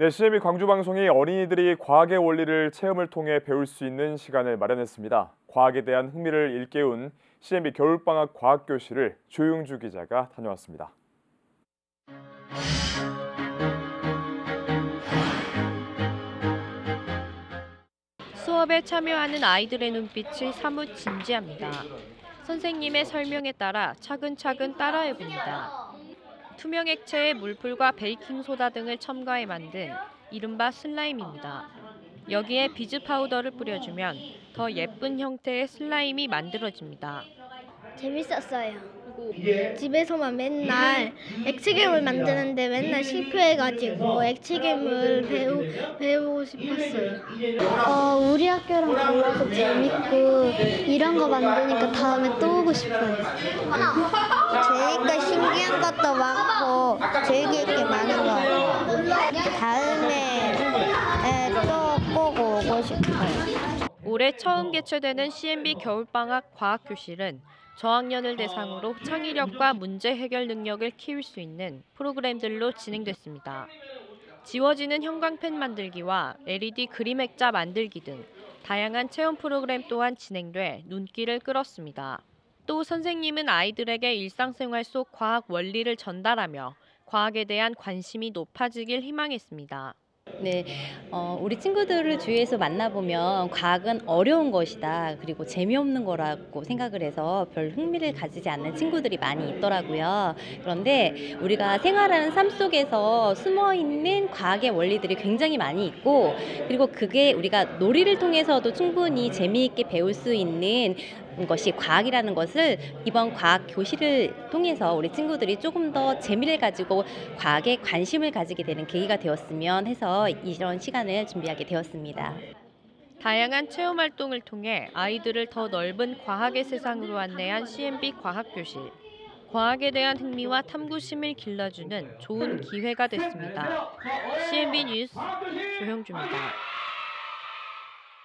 네, CMB 광주방송이 어린이들이 과학의 원리를 체험을 통해 배울 수 있는 시간을 마련했습니다. 과학에 대한 흥미를 일깨운 CMB 겨울방학 과학교실을 조용주 기자가 다녀왔습니다. 수업에 참여하는 아이들의 눈빛이 사뭇 진지합니다. 선생님의 설명에 따라 차근차근 따라해 봅니다. 투명 액체에 물풀과 베이킹 소다 등을 첨가해 만든 이른바 슬라임입니다. 여기에 비즈 파우더를 뿌려주면 더 예쁜 형태의 슬라임이 만들어집니다. 재밌었어요. 집에서만 맨날 액체괴물 만드는데 맨날 실패해가지고 액체괴물 배우, 배우고 싶었어요. 어, 우리 학교랑 달라서 재밌고 이런 거 만드니까 다음에 또 오고 싶어요. 제니까 신기한 것도 많고 즐길 게 많은 것 같아요. 다음에 또 꼭 오고 싶어요. 올해 처음 개최되는 CMB 겨울방학 과학교실은 저학년을 대상으로 창의력과 문제 해결 능력을 키울 수 있는 프로그램들로 진행됐습니다. 지워지는 형광펜 만들기와 LED 그림 액자 만들기 등 다양한 체험 프로그램 또한 진행돼 눈길을 끌었습니다. 또 선생님은 아이들에게 일상생활 속 과학 원리를 전달하며 과학에 대한 관심이 높아지길 희망했습니다. 네, 어, 우리 친구들을 주위에서 만나보면 과학은 어려운 것이다. 그리고 재미없는 거라고 생각을 해서 별 흥미를 가지지 않는 친구들이 많이 있더라고요. 그런데 우리가 생활하는 삶 속에서 숨어 있는 과학의 원리들이 굉장히 많이 있고, 그리고 그게 우리가 놀이를 통해서도 충분히 재미있게 배울 수 있는 것이 과학이라는 것을 이번 과학 교실을 통해서 우리 친구들이 조금 더 재미를 가지고 과학에 관심을 가지게 되는 계기가 되었으면 해서 이런 시간을 준비하게 되었습니다. 다양한 체험 활동을 통해 아이들을 더 넓은 과학의 세상으로 안내한 CMB 과학교실. 과학에 대한 흥미와 탐구심을 길러주는 좋은 기회가 됐습니다. CMB 뉴스 조형주입니다.